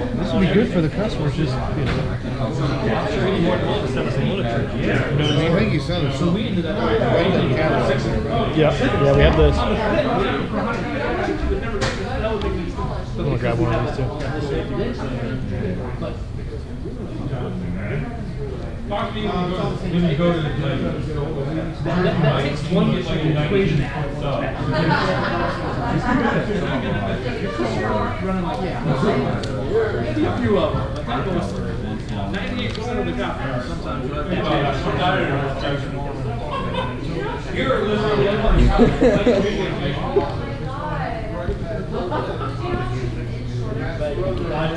This would be good for the customers, just, you know. I think you sent us some. Right in the catalog. Yeah, yeah, we have this. I'm gonna grab one of these too. The takes one. Maybe a few of them, but most of the sometimes. You're literally.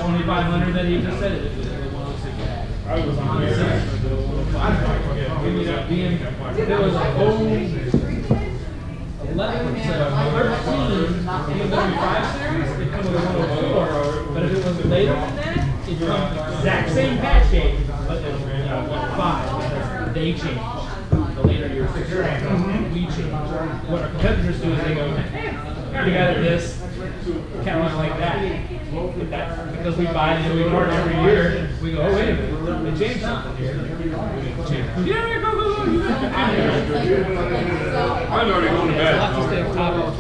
Twenty-five hundred that he just said it. I was on there. Ended up being, there was a whole eleven, thirteen BMW five series, it comes with oh four, but if it was later than that, it comes exact same patch date, but it five, because they changed. The later fixture, we change. What our competitors do is they go, eh, we got this, kind of like that. But that- Because we buy the new part every year, we go, oh, wait a minute, they changed something here. Yeah, go, go, go. I'm already going to bed. I'll stay on top of it,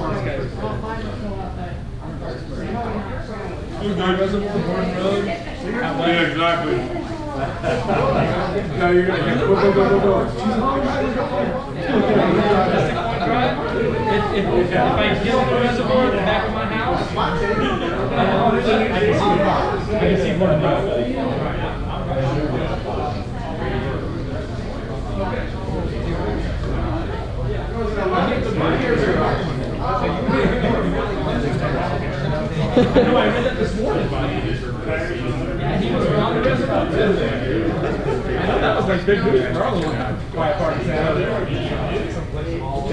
Reservoir, Horn Road, Yeah, exactly. No, you're gonna, go, go, go, go, go. If, if, if I get the reservoir in the back of my house, I can see, I can see Horn Road. I know, I read that this morning. Yeah, he was around the reservoir too. I know that was like big news for. Quiet part of. Someplace, that shit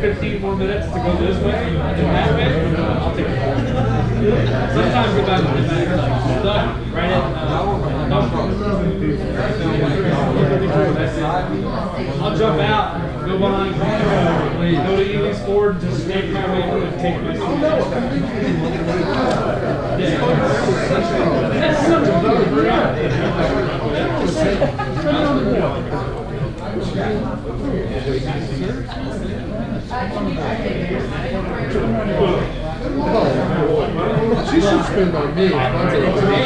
15 more minutes to go this way and that way, I'll take it. Sometimes we're right I'll jump out, go behind go to Ely's Ford, just snake my way and take my seat. She should spend on me.